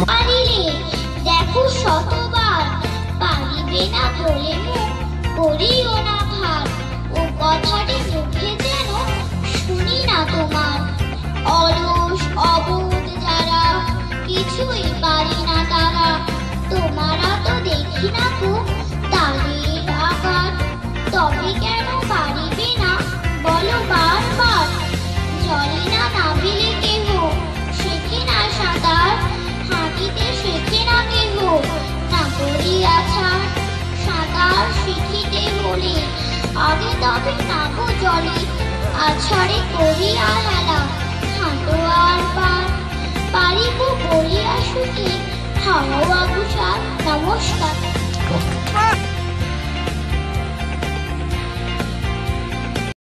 পারিলে দেখো শতবার পারিবে না বলে করিও না। আগে তবে নাগো জলে, আছাড়ে করিয়া হেলা হাঁটো আর পার পারিব বলিয়া সুখে হাওয়া নমস্কার।